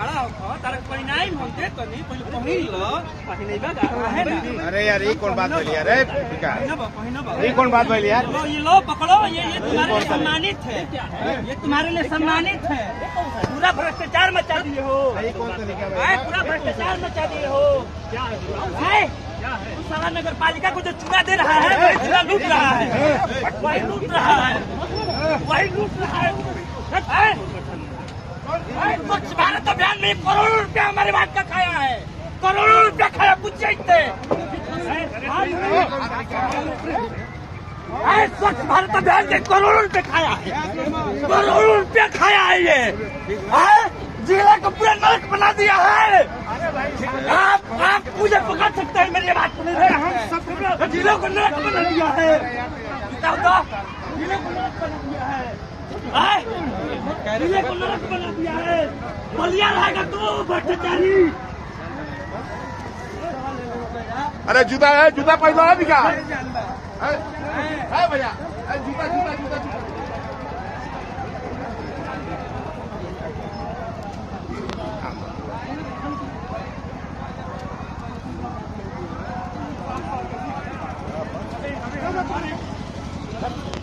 हो तारा परिणाम हम दे तो नहीं पहले पहिन लो पहिनेबा का है ना अरे यार ये कौन बात बोली पहिनबा ये कौन बात बोली यार लो ये लो पकड़ो ये ये तुम्हारे लिए सम्मानित है ये तुम्हारे लिए सम्मानित है पूरा भ्रष्टाचार मचा दिए हो है पूरा भ्रष्टाचार मचा दिए हो आए, उस सारा नगर पालिका को जो चुना दे रहा है वही चुना लूट रहा है वही लूट रहा है वही लूट रहा है भारत अभियान में करोड़ों रुपया हमारे बात का खाया है। करोड़ों रुपया खाया चाहिए आए, स्वच्छ भारत अभियान के करोड़ों रुपए खाया है। करोड़ों रुपया खाया है ये। जिला को पूरा नरक बना दिया है। आप आप मुझे पकड़ सकते हैं मेरी बात सुन रहे ज़िले को नरक बना दिया है। ज़िले को नरक बना दिया है। ज़िले को नरक बना दिया है। बलिया रहेगा तो अरे जूता है जूता पहना है दिखा है भैया। जूता जूता जूता जूता। हाँ।